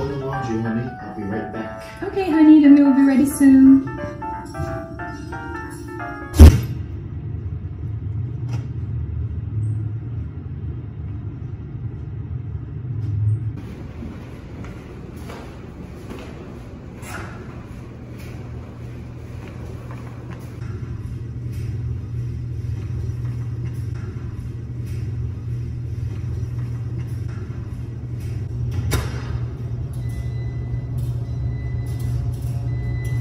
the laundry, honey. I'll be right back. Okay, honey, then we will be ready soon.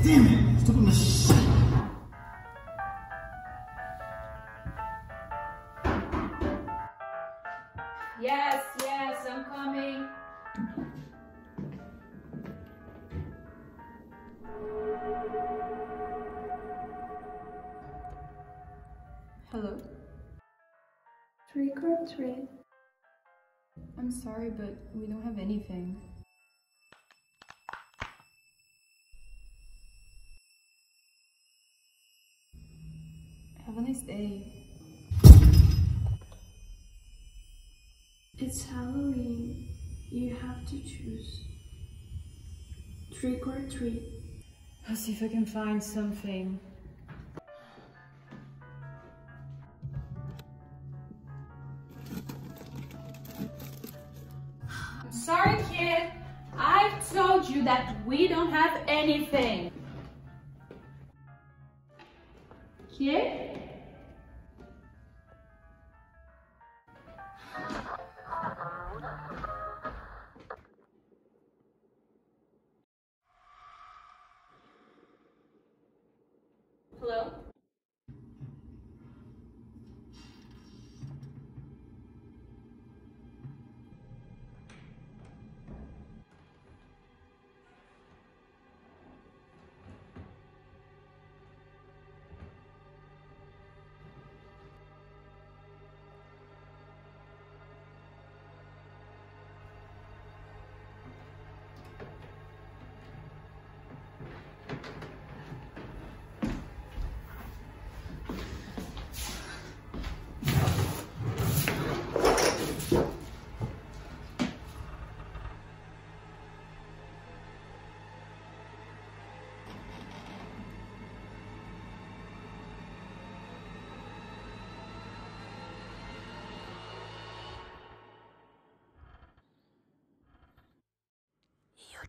Damn it! Stop Stupid machine. Yes, yes, I'm coming. Hello? Trick or treat. I'm sorry, but we don't have anything. Have a nice day. It's Halloween. You have to choose. Trick or treat. I'll see if I can find something. I'm sorry, kid. I've told you that we don't have anything. Hello?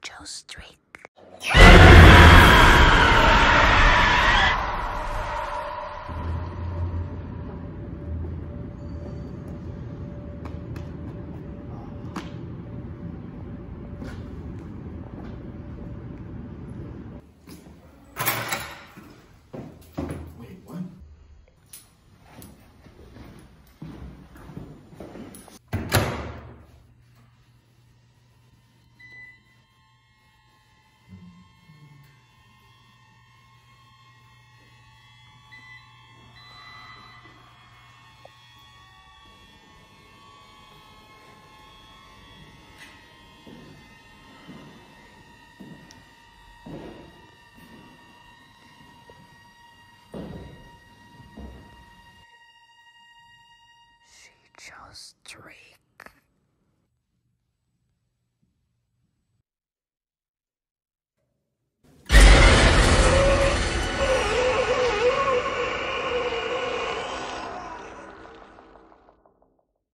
You chose chose trick.